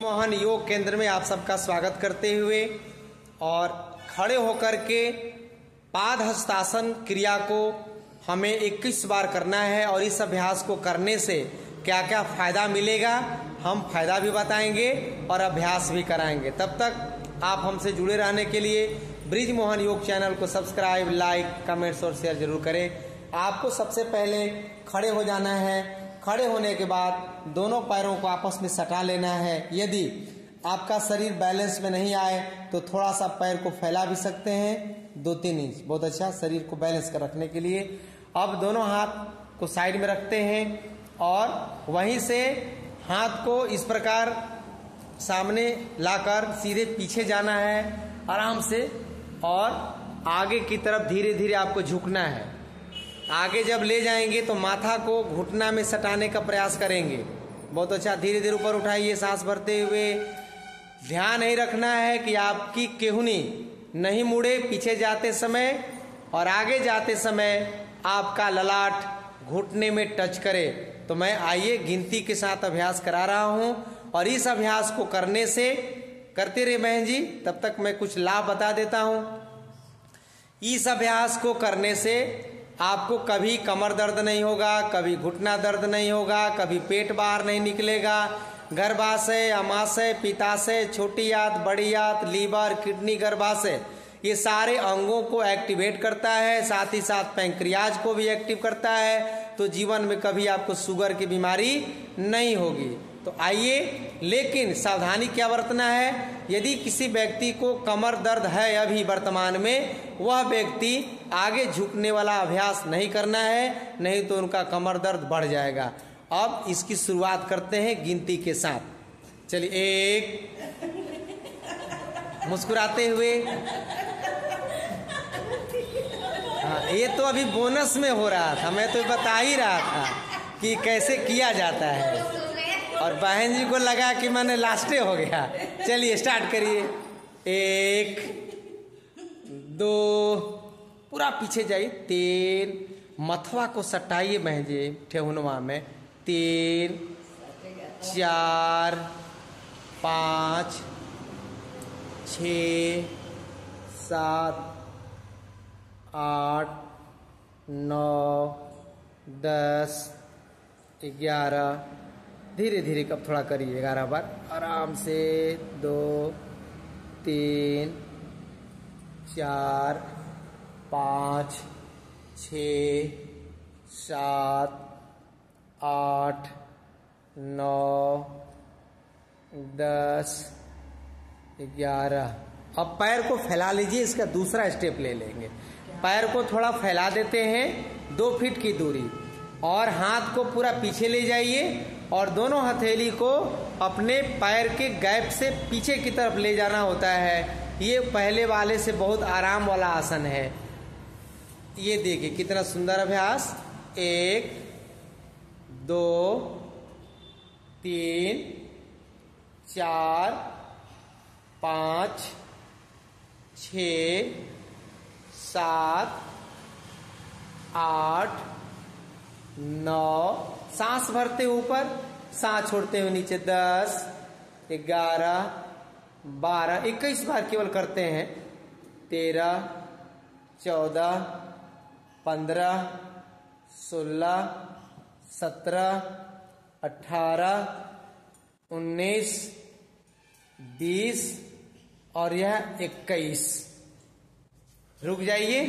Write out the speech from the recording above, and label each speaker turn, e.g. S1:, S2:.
S1: मोहन योग केंद्र में आप सबका स्वागत करते हुए और खड़े होकर के पाद हस्तासन क्रिया को हमें 21 बार करना है और इस अभ्यास को करने से क्या क्या फ़ायदा मिलेगा, हम फ़ायदा भी बताएँगे और अभ्यास भी कराएँगे। तब तक आप हमसे जुड़े रहने के लिए ब्रिज मोहन योग चैनल को सब्सक्राइब, लाइक, कमेंट्स और शेयर ज़रूर करें। आपको सबसे पहले खड़े हो जाना है खड़े होने के बाद दोनों पैरों को आपस में सटा लेना है। यदि आपका शरीर बैलेंस में नहीं आए तो थोड़ा सा पैर को फैला भी सकते हैं। दो तीन इंच, बहुत अच्छा शरीर को बैलेंस कर रखने के लिए। अब दोनों हाथ को साइड में रखते हैं और वहीं से हाथ को इस प्रकार सामने लाकर सीधे पीछे जाना है आराम से और आगे की तरफ़ धीरे धीरे आपको झुकना है। आगे जब ले जाएँगे तो माथा को घुटना में सटाने का प्रयास करेंगे। बहुत अच्छा धीरे धीरे ऊपर उठाइए, सांस भरते हुए। ध्यान नहीं रखना है कि आपकी केहुनी नहीं मुड़े, पीछे जाते समय और आगे जाते समय आपका ललाट घुटने में टच करे। तो मैं आइए, गिनती के साथ अभ्यास करा रहा हूँ और इस अभ्यास को करने से करते रहे बहन जी, तब तक मैं कुछ लाभ बता देता हूँ। इस अभ्यास को करने से आपको कभी कमर दर्द नहीं होगा, कभी घुटना दर्द नहीं होगा, कभी पेट बाहर नहीं निकलेगा। गर्भाशय, अमाशय, पिताशय, छोटी आत बड़ी आत लीवर, किडनी, गर्भाशय, ये सारे अंगों को एक्टिवेट करता है, साथ ही साथ पैंक्रियाज को भी एक्टिव करता है। तो जीवन में कभी आपको शुगर की बीमारी नहीं होगी। तो आइए, लेकिन सावधानी क्या बरतना है? यदि किसी व्यक्ति को कमर दर्द है अभी वर्तमान में, वह व्यक्ति आगे झुकने वाला अभ्यास नहीं करना है, नहीं तो उनका कमर दर्द बढ़ जाएगा। अब इसकी शुरुआत करते हैं गिनती के साथ। चलिए, एक। मुस्कुराते हुए। ये तो अभी बोनस में हो रहा था, मैं तो बता ही रहा था कि कैसे किया जाता है। और बहन जी को लगा कि मैंने लास्टे हो गया। चलिए स्टार्ट करिए। एक, दो, पूरा पीछे जाइए। तीन मथवा को सटाइए बहन जी, ठेहुनवा में। तीन, चार, पाँच, छ, सात आठ, नौ, दस, ग्यारह। धीरे धीरे कब थोड़ा करिए, ग्यारह बार। आराम से दो, तीन, चार, पाँच, छ, सात, आठ, नौ, दस, ग्यारह। अब पैर को फैला लीजिए, इसका दूसरा स्टेप ले लेंगे। पैर को थोड़ा फैला देते हैं, दो फीट की दूरी, और हाथ को पूरा पीछे ले जाइए, और दोनों हथेली को अपने पैर के गैप से पीछे की तरफ़ ले जाना होता है। ये पहले वाले से बहुत आराम वाला आसन है। ये देखिए, कितना सुंदर अभ्यास। एक, दो, तीन, चार, पाँच, छ सात, आठ, नौ। सांस भरते ऊपर, सांस छोड़ते हुए नीचे दस, ग्यारह, बारह। इक्कीस बार केवल करते हैं। तेरह, चौदह, पंद्रह, सोलह, सत्रह, अठारह, उन्नीस, बीस और यह इक्कीस। रुक जाइए।